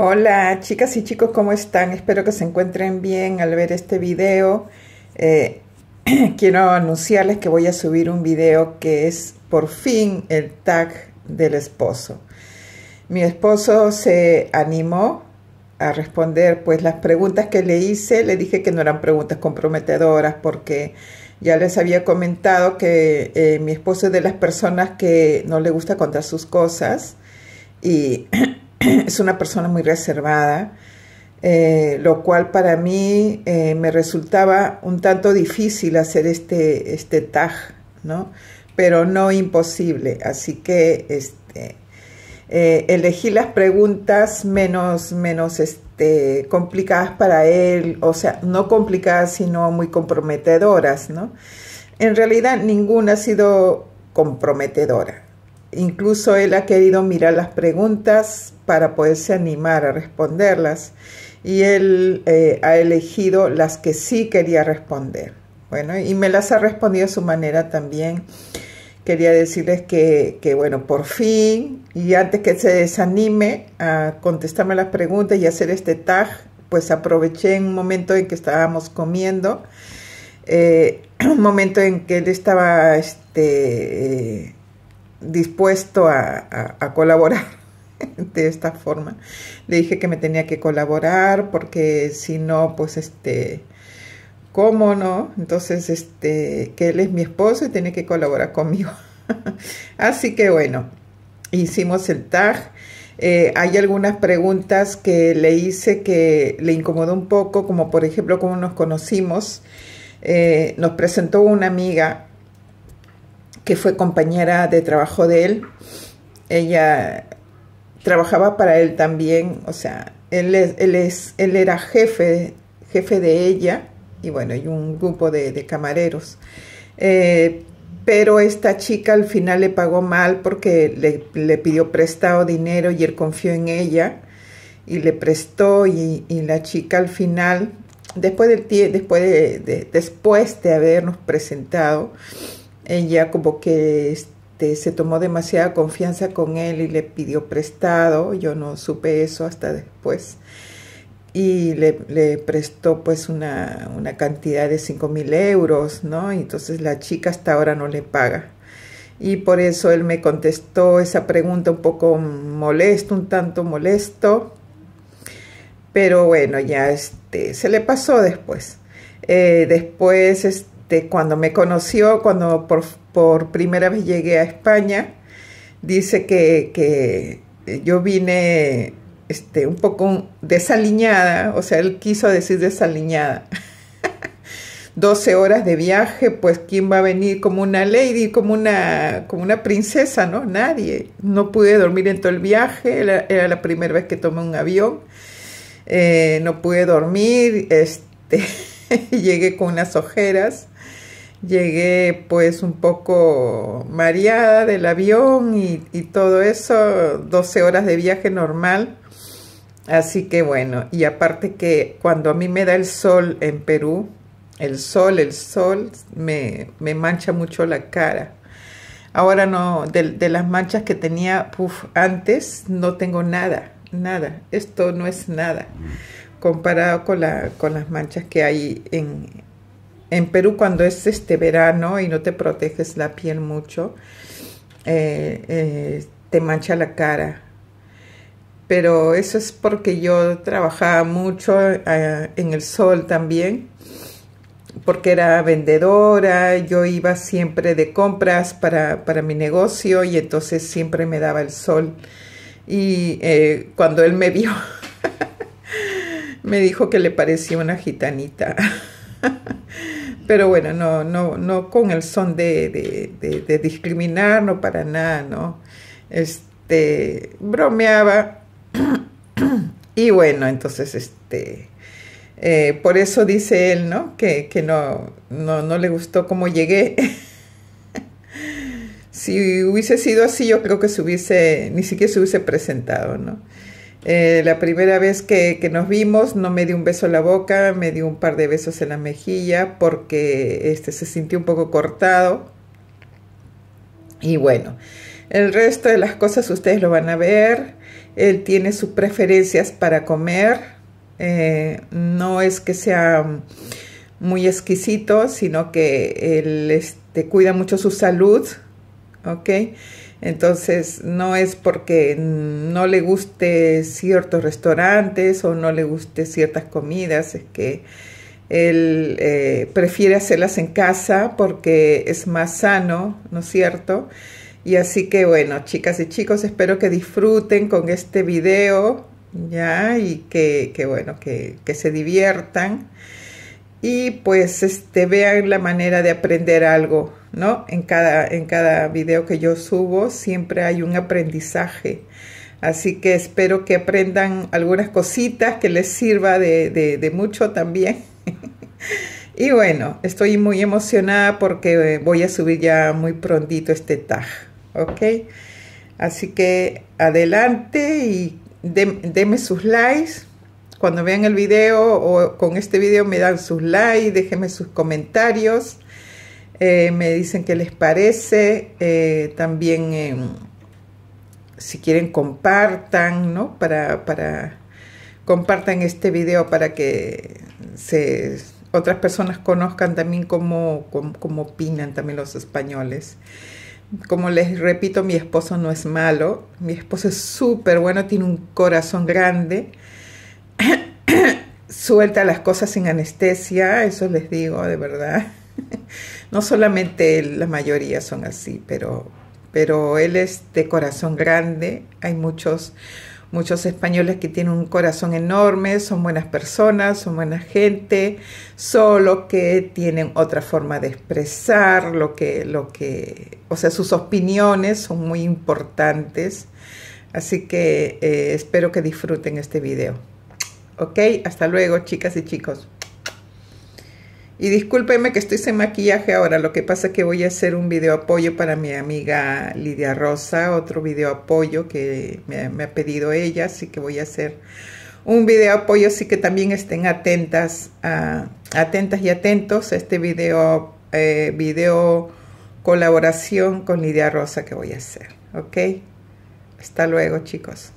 Hola chicas y chicos, ¿cómo están? Espero que se encuentren bien al ver este video. Eh, quiero anunciarles que voy a subir un video que es por fin el tag del esposo. Mi esposo se animó a responder pues las preguntas que le hice. Le dije que no eran preguntas comprometedoras porque ya les había comentado que eh, mi esposo es de las personas que no le gusta contar sus cosas y es una persona muy reservada, eh, lo cual para mí eh, me resultaba un tanto difícil hacer este, este tag, ¿no? Pero no imposible, así que este, eh, elegí las preguntas menos, menos este, complicadas para él, o sea, no complicadas, sino muy comprometedoras, ¿no? En realidad ninguna ha sido comprometedora. Incluso él ha querido mirar las preguntas para poderse animar a responderlas y él eh, ha elegido las que sí quería responder. Bueno, y me las ha respondido a su manera también. Quería decirles que, que, bueno, por fin, y antes que se desanime a contestarme las preguntas y hacer este tag, pues aproveché en un momento en que estábamos comiendo, eh, un momento en que él estaba este, eh, dispuesto a, colaborar de esta forma. Le dije que me tenía que colaborar porque si no, pues este, ¿cómo no? Entonces, este, que él es mi esposo y tiene que colaborar conmigo. Así que bueno, hicimos el tag. Eh, hay algunas preguntas que le hice que le incomodó un poco, como por ejemplo cómo nos conocimos. Eh, nos presentó una amiga que fue compañera de trabajo de él. Ella trabajaba para él también, o sea, él, él, es, él era jefe, jefe de ella y bueno, y un grupo de, camareros. Eh, pero esta chica al final le pagó mal porque le, pidió prestado dinero y él confió en ella y le prestó y, la chica al final, después, del, después, de, después de habernos presentado, ella como que este, se tomó demasiada confianza con él y le pidió prestado, yo no supe eso hasta después, y le, prestó pues una, una cantidad de 5 mil euros, ¿no? Entonces la chica hasta ahora no le paga. Y por eso él me contestó esa pregunta un poco molesto, un tanto molesto, pero bueno, ya este, se le pasó después. Eh, después, este, este, cuando me conoció, cuando por, primera vez llegué a España, dice que, yo vine este, un poco desaliñada, o sea, él quiso decir desaliñada. 12 horas de viaje, pues quién va a venir como una lady, como una, como una princesa, ¿no? Nadie. No pude dormir en todo el viaje, era, la primera vez que tomé un avión. Eh, no pude dormir, este, llegué con unas ojeras. Llegué pues un poco mareada del avión y, todo eso, 12 horas de viaje normal. Así que bueno, y aparte que cuando a mí me da el sol en Perú, el sol, el sol me, me mancha mucho la cara. Ahora no, de, las manchas que tenía antes, no tengo nada, nada. Esto no es nada comparado con, la, con las manchas que hay en, en Perú cuando es este verano y no te proteges la piel mucho, eh, eh, te mancha la cara. Pero eso es porque yo trabajaba mucho eh, en el sol también, porque era vendedora, yo iba siempre de compras para, para mi negocio y entonces siempre me daba el sol. Y cuando él me vio, me dijo que le parecía una gitanita. Pero bueno, no, no, no con el son de, discriminar, no para nada, ¿no? Este, bromeaba. y bueno, entonces, este, eh, por eso dice él, ¿no? Que, no, no, no le gustó cómo llegué. si hubiese sido así, yo creo que se hubiese, ni siquiera se hubiese presentado, ¿no? Eh, la primera vez que, nos vimos no me dio un beso en la boca, me dio un par de besos en la mejilla porque este, se sintió un poco cortado. Y bueno, el resto de las cosas ustedes lo van a ver. Él tiene sus preferencias para comer. Eh, no es que sea muy exquisito, sino que él este, cuida mucho su salud. ¿Ok? Entonces, no es porque no le guste ciertos restaurantes o no le guste ciertas comidas, es que él eh, prefiere hacerlas en casa porque es más sano, ¿no es cierto? Y así que bueno, chicas y chicos, espero que disfruten con este video, ¿ya? Y que, bueno, que, se diviertan y pues este, vean la manera de aprender algo, ¿no? En cada, en cada video que yo subo siempre hay un aprendizaje. Así que espero que aprendan algunas cositas que les sirva de, de, mucho también. y bueno, estoy muy emocionada porque voy a subir ya muy prontito este tag, ¿ok? Así que adelante y denme sus likes. Cuando vean el video o con este video me dan sus likes, déjenme sus comentarios. Eh, me dicen qué les parece. Eh, también eh, si quieren compartan, ¿no? Para, para compartan este video para que otras personas conozcan también cómo, cómo, opinan también los españoles. Como les repito, mi esposo no es malo, mi esposo es súper bueno, tiene un corazón grande, suelta las cosas sin anestesia, eso les digo de verdad. No solamente la mayoría son así, pero, pero él es de corazón grande, hay muchos muchos españoles que tienen un corazón enorme, son buenas personas, son buena gente, solo que tienen otra forma de expresar lo que, lo que, o sea, sus opiniones son muy importantes. Así que eh, espero que disfruten este video. Ok, hasta luego, chicas y chicos. Y discúlpenme que estoy sin maquillaje ahora, lo que pasa es que voy a hacer un video apoyo para mi amiga Lidia Rosa, otro video apoyo que me, ha pedido ella, así que voy a hacer un video apoyo, así que también estén atentas, atentas y atentos a este video, eh, video colaboración con Lidia Rosa que voy a hacer, ¿ok? Hasta luego chicos.